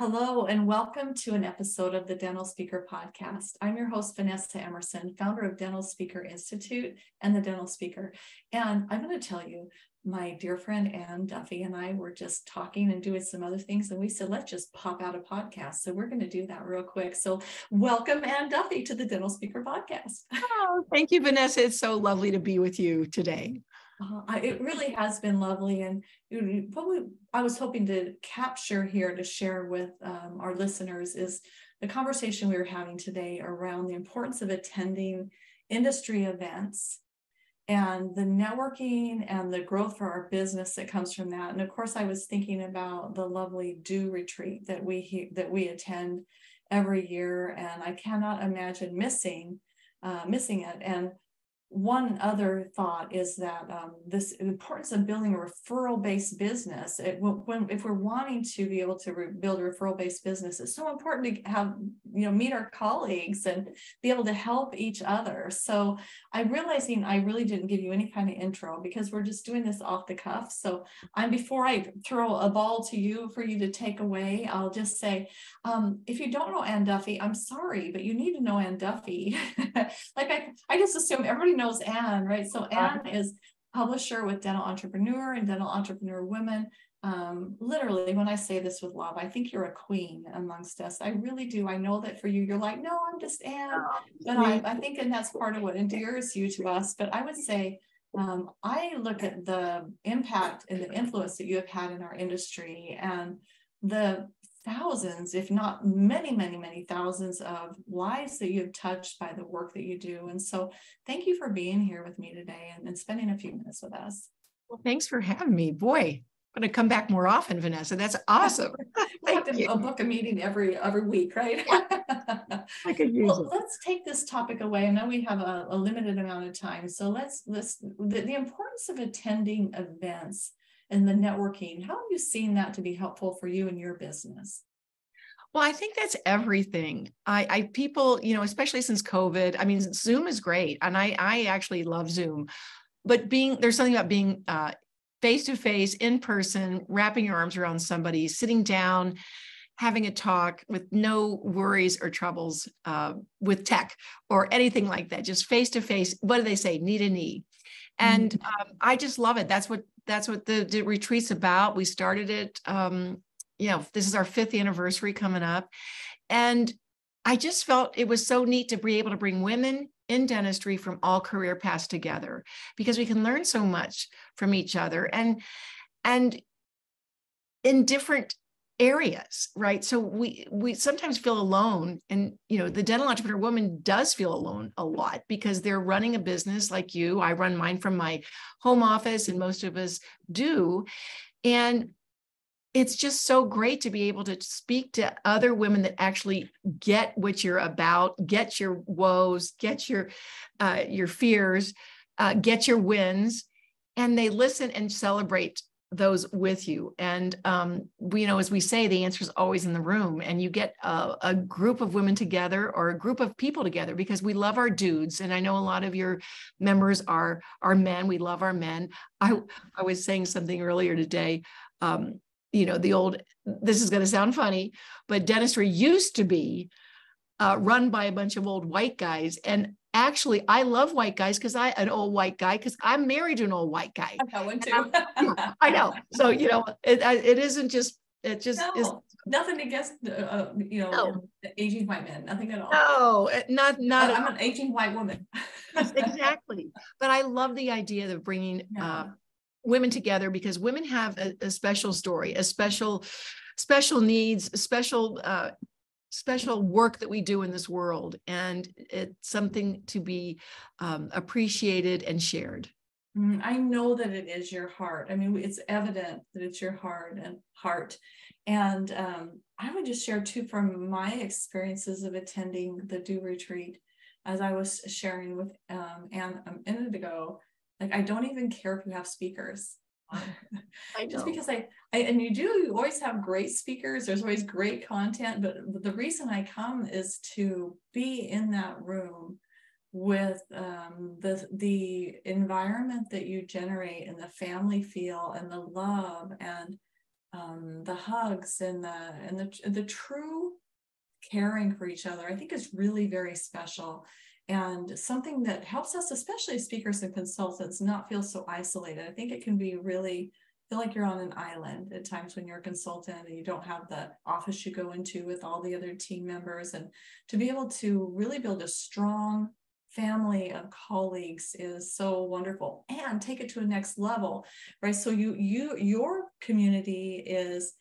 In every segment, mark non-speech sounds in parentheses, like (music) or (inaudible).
Hello, and welcome to an episode of the Dental Speaker Podcast. I'm your host, Vanessa Emerson, founder of Dental Speaker Institute and the Dental Speaker. And I'm going to tell you, my dear friend Anne Duffy and I were just talking and doing some other things, and we said, let's just pop out a podcast. So we're going to do that real quick. So, welcome Anne Duffy to the Dental Speaker Podcast. Oh, thank you, Vanessa. It's so lovely to be with you today. Uh, it really has been lovely, and what we, I was hoping to capture here to share with um, our listeners is the conversation we were having today around the importance of attending industry events and the networking and the growth for our business that comes from that. And of course, I was thinking about the lovely DeW retreat that we that we attend every year, and I cannot imagine missing uh, missing it. And one other thought is that um, this importance of building a referral-based business. It, when if we're wanting to be able to re- build a referral-based business, it's so important to have you know meet our colleagues and be able to help each other. So I'm realizing I really didn't give you any kind of intro because we're just doing this off the cuff. So I'm before I throw a ball to you for you to take away, I'll just say um, if you don't know Anne Duffy, I'm sorry, but you need to know Anne Duffy. (laughs) like I, I just assume everybody knows Anne, right? So Anne is publisher with Dental Entrepreneur and Dental Entrepreneur Women. Um, literally, when I say this with love, I think you're a queen amongst us. I really do. I know that for you, you're like, no, I'm just Anne. Oh, but I, I think, and that's part of what endears you to us. But I would say, um, I look at the impact and the influence that you have had in our industry and the thousands, if not many, many, many thousands of lives that you have touched by the work that you do. And so thank you for being here with me today and, and spending a few minutes with us. Well, thanks for having me. Boy, I'm going to come back more often, Vanessa. That's (laughs) awesome. we have to (laughs) book a meeting every every week, right? (laughs) I could use well, it. Let's take this topic away. I know we have a, a limited amount of time, so let's let's the, the importance of attending events and the networking. How have you seen that to be helpful for you and your business? Well, I think that's everything. I, I people, you know, especially since COVID. I mean, Zoom is great, and I I actually love Zoom, but being there's something about being face to face, in person, wrapping your arms around somebody, sitting down, having a talk with no worries or troubles uh, with tech or anything like that. Just face to face. What do they say? Knee to knee. And mm-hmm. um, I just love it. That's what that's what the, the retreat's about. We started it, um, you know, this is our fifth anniversary coming up. And I just felt it was so neat to be able to bring women in dentistry from all career paths together because we can learn so much from each other and and in different areas right? So we we sometimes feel alone and you know the dental entrepreneur woman does feel alone a lot because they're running a business like you. I run mine from my home office and most of us do. And it's just so great to be able to speak to other women that actually get what you're about get your woes get your uh, your fears uh, get your wins and they listen and celebrate those with you. And um, we, you know, as we say, the answer is always in the room. And you get a, a, group of women together or a group of people together because we love our dudes. And I know a lot of your members are are men. We love our men. I I was saying something earlier today. Um, you know, the old. This is going to sound funny, but dentistry used to be uh, run by a bunch of old white guys. And actually i love white guys because i an old white guy because i'm married to an old white guy. I one too. I know. So you know it, it isn't just it just no, is nothing against uh, you know no. aging white men nothing at all. No not not i'm an aging white woman. Exactly. But i love the idea of bringing (laughs) yeah. uh, women together because women have a, a, special story a special special needs special uh, special work that we do in this world and it's something to be um, appreciated and shared. Mm, i know that it is your heart. I mean it's evident that it's your heart and heart. And um, i would just share too from my experiences of attending the DeW retreat as i was sharing with um, anne a minute ago like i don't even care if you have speakers just because I, I and you do you always have great speakers there's always great content but the reason i come is to be in that room with um, the the environment that you generate and the family feel and the love and um, the hugs and the and the the true caring for each other, I think is really very special and something that helps us, especially speakers and consultants, not feel so isolated. I think it can be really feel like you're on an island at times when you're a consultant and you don't have the office you go into with all the other team members and to be able to really build a strong family of colleagues is so wonderful and take it to a next level right so you you your community is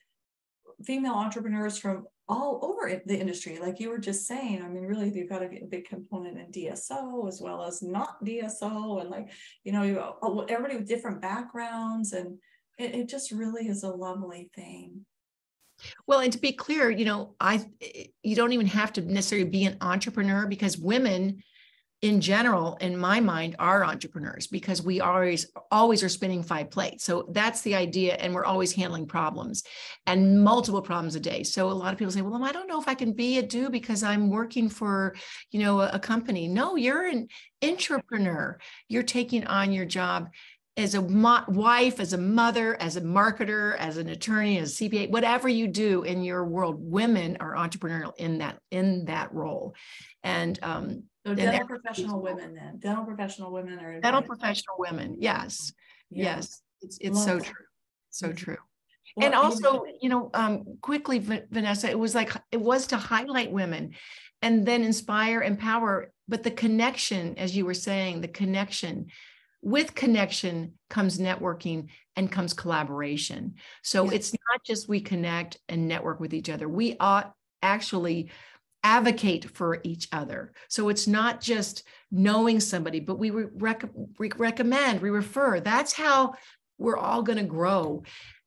female entrepreneurs from all over the industry like you were just saying i mean really you've got a big component in dso as well as not dso and like you know oh, everybody with different backgrounds and it, it just really is a lovely thing. Well, and to be clear, you know, I you don't even have to necessarily be an entrepreneur because women in general in my mind are entrepreneurs because we always always are spinning five plates. So that's the idea and we're always handling problems and multiple problems a day. So a lot of people say well i don't know if i can be a DeW because i'm working for you know a, a company. No you're an entrepreneur. You're taking on your job as a mo- wife, as a mother, as a marketer, as an attorney, as a CPA, whatever you do in your world, women are entrepreneurial in that in that role. And um, so dental professional women, then dental professional women are dental professional women. Yes, yes, yes. it's it's so that. true, so mm-hmm. true. Well, and also, you know, um, quickly, Vanessa, it was like it was to highlight women, and then inspire, empower. But the connection, as you were saying, the connection with connection comes networking and comes collaboration. So yes. it's not just we connect and network with each other. We ought actually advocate for each other. So it's not just knowing somebody, but we rec- we recommend, we refer. That's how we're all going to grow.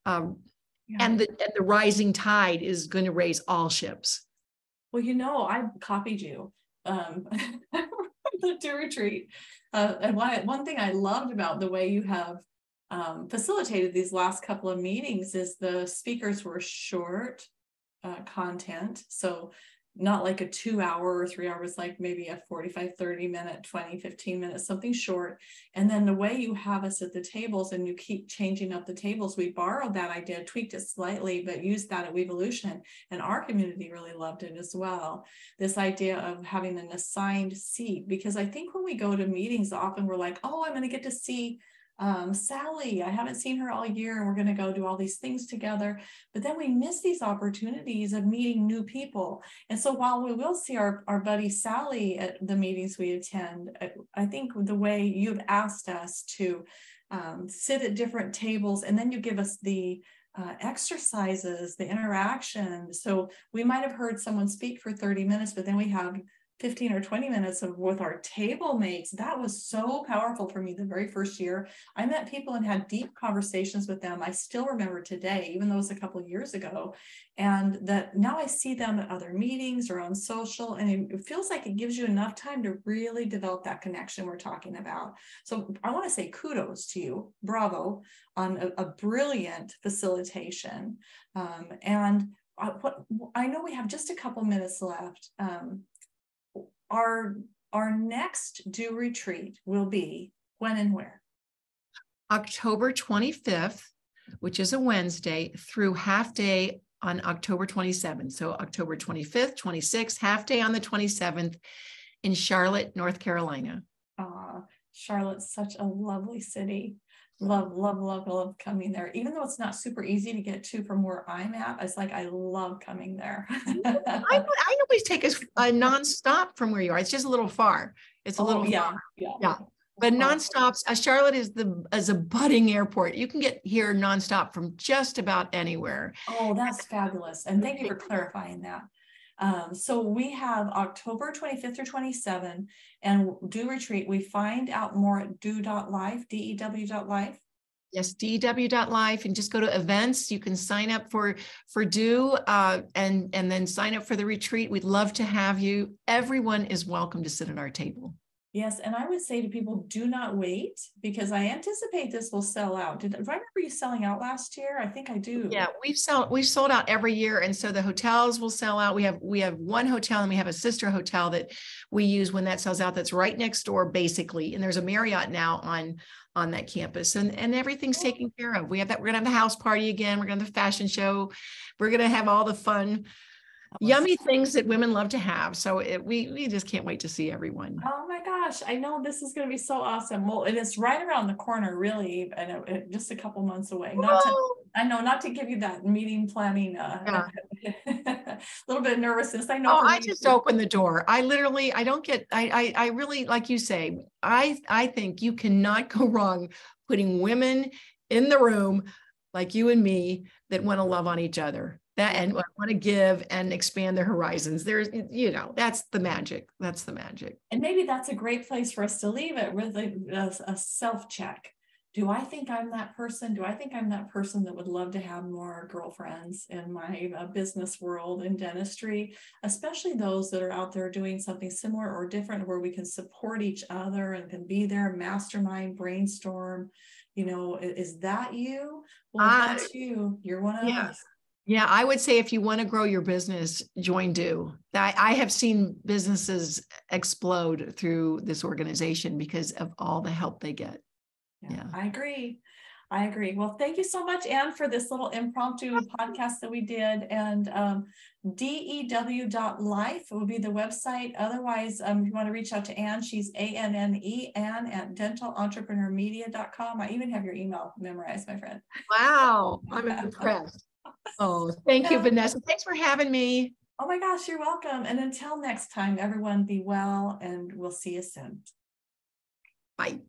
Um, yeah. and, the, and the rising tide is going to raise all ships. Well, you know, I copied you um, (laughs) (laughs) DeW retreat uh, and one, one thing I loved about the way you have um, facilitated these last couple of meetings is the speakers were short uh, content. So not like a two hour or three hours, like maybe a 45, 30 minute, 20, 15 minutes, something short. And then the way you have us at the tables and you keep changing up the tables, we borrowed that idea, tweaked it slightly, but used that at Weevolution. And our community really loved it as well. This idea of having an assigned seat, because I think when we go to meetings, often we're like, oh, I'm going to get to see um, Sally, I haven't seen her all year and we're going to go do all these things together. But then we miss these opportunities of meeting new people. And so while we will see our, our buddy Sally at the meetings we attend, I, I think the way you've asked us to um, sit at different tables and then you give us the uh, exercises, the interaction. So we might have heard someone speak for 30 minutes, but then we have 15 or 20 minutes of with our table mates that was so powerful for me the very first year. I met people and had deep conversations with them. I still remember today even though it was a couple of years ago and that now i see them at other meetings or on social and it feels like it gives you enough time to really develop that connection we're talking about. So i want to say kudos to you. Bravo on a, a brilliant facilitation. Um, and I, uh, what I know we have just a couple minutes left. Um, our our next DeW retreat will be when and where? October 25th, which is a Wednesday, through half day on October 27th. So October 25th, 26th, half day on the 27th in Charlotte, North Carolina. Uh, Charlotte's such a lovely city love, love, love, love coming there. Even though it's not super easy to get to from where I'm at, it's like I love coming there. I, I always take a, a nonstop from where you are. It's just a little far. It's a oh, little yeah, far. yeah, yeah. But nonstops, uh, Charlotte is the as a budding airport. You can get here nonstop from just about anywhere. Oh, that's fabulous! And thank you for clarifying that. Um, so we have October 25th or 27 and DeW retreat. We find out more at dew.life, D-E-W.life. Yes, dew.life and just go to events. You can sign up for for DeW uh, and and then sign up for the retreat. We'd love to have you. Everyone is welcome to sit at our table. Yes, and I would say to people, do not wait because I anticipate this will sell out. Did, I remember you selling out last year? I think I do. Yeah, we've sold we've sold out every year, and so the hotels will sell out. We have we have one hotel and we have a sister hotel that we use when that sells out. That's right next door, basically. And there's a Marriott now on on that campus, and and everything's oh. taken care of. We have that. We're gonna have the house party again. We're gonna have the fashion show. We're gonna have all the fun yummy things that women love to have. So it, we we just can't wait to see everyone. Oh my gosh, I know this is going to be so awesome. Well, and it's right around the corner, really, and it, just a couple months away. Not to, I know, not to give you that meeting planning. Uh, a (laughs) little bit of nervousness. I know. Oh, I just open the door. I literally, I don't get. I, I, I really, like you say, I, I think you cannot go wrong putting women in the room like you and me that want to love on each other that and want to give and expand their horizons. There's you know that's the magic that's the magic. And maybe that's a great place for us to leave it with a, a, self check do i think i'm that person? Do i think i'm that person that would love to have more girlfriends in my uh, business world in dentistry? Especially those that are out there doing something similar or different where we can support each other and can be there mastermind brainstorm. You know is, that you? Well that's you you're one of yeah. us yeah, I would say if you want to grow your business, join DeW. I, I have seen businesses explode through this organization because of all the help they get. Yeah, yeah. I agree. I agree. Well, thank you so much, Anne, for this little impromptu podcast that we did. And um, dew.life will be the website. Otherwise, um, if you want to reach out to Anne, she's A-N-N-E, Anne at dentalentrepreneurmedia.com. I even have your email memorized, my friend. Wow, I'm (laughs) impressed. Oh, thank you, Vanessa. Thanks for having me. Oh my gosh, you're welcome. And until next time, everyone be well and we'll see you soon. Bye.